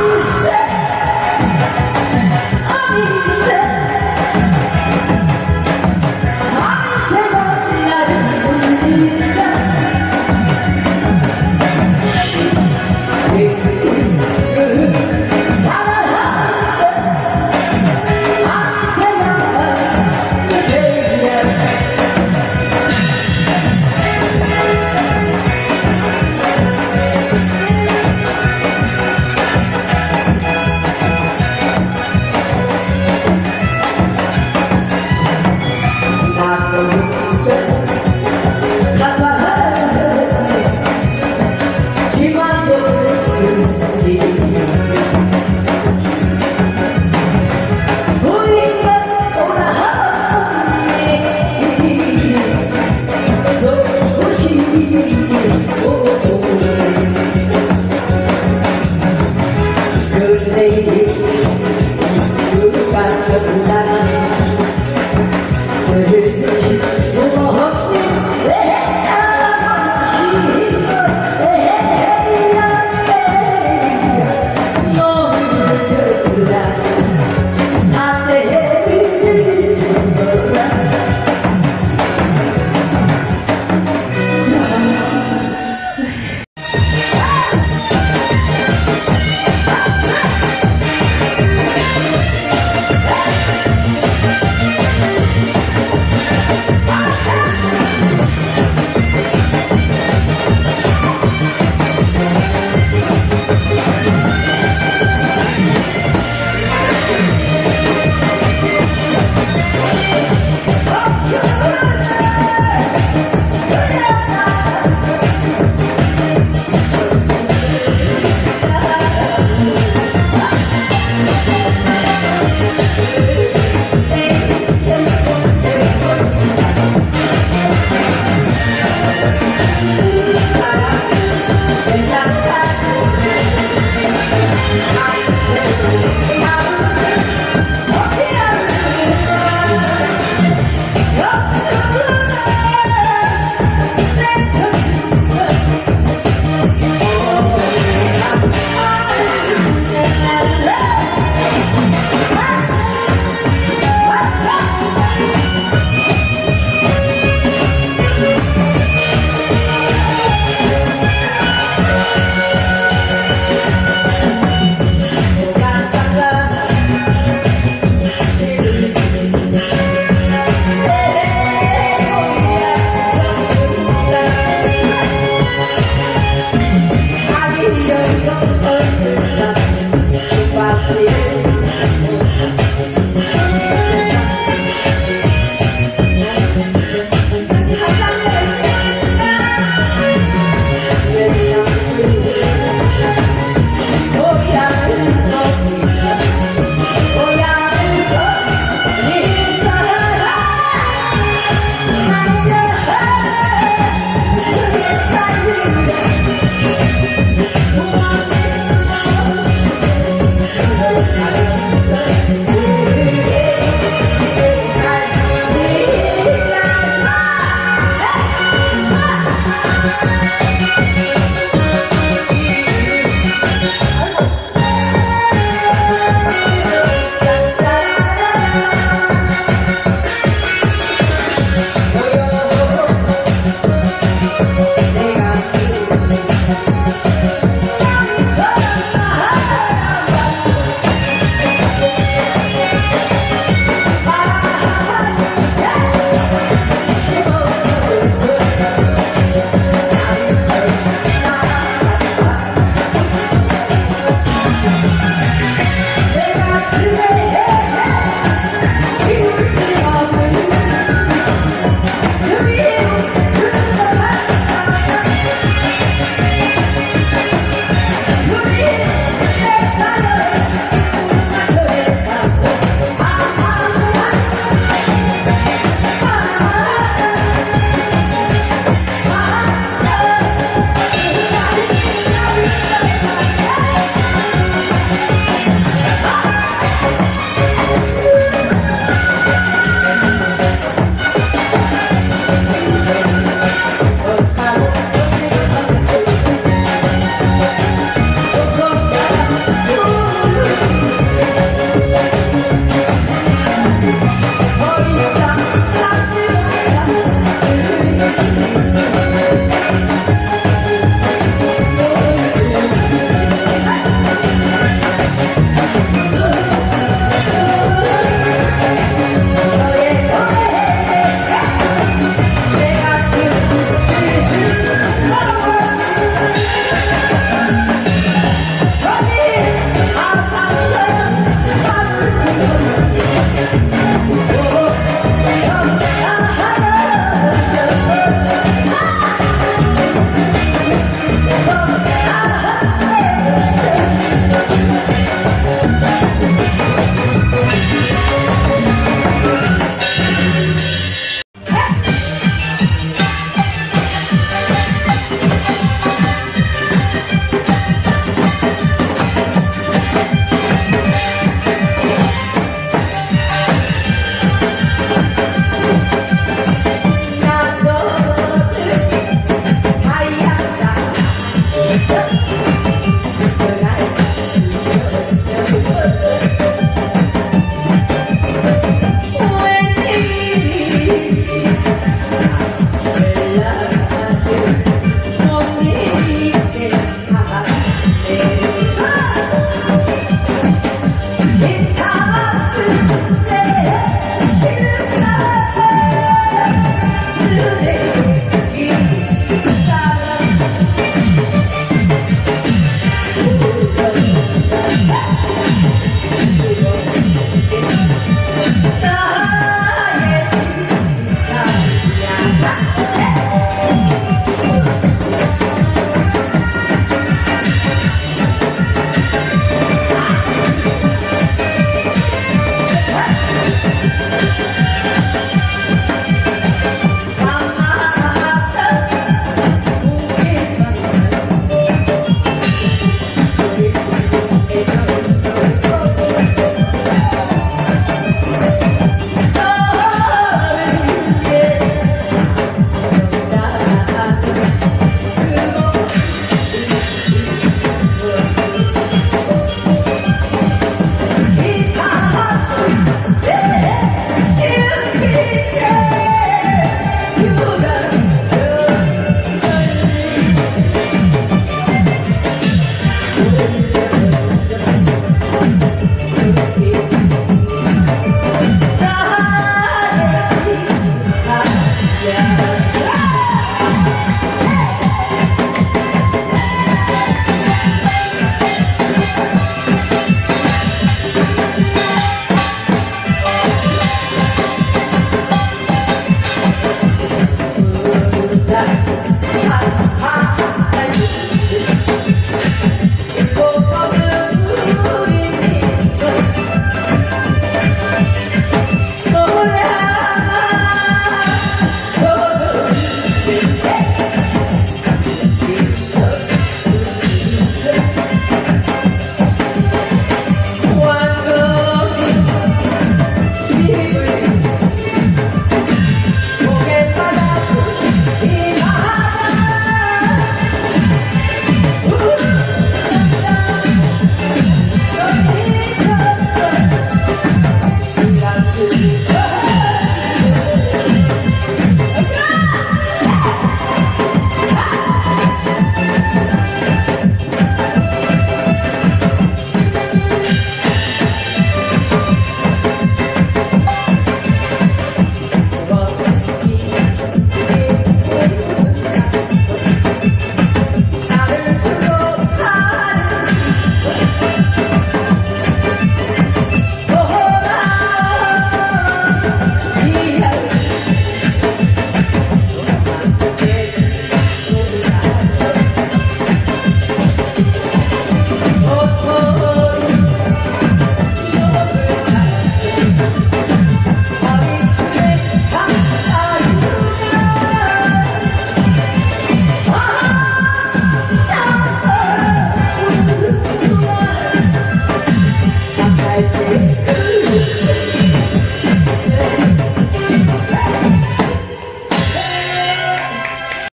Good ladies, you've got Bye.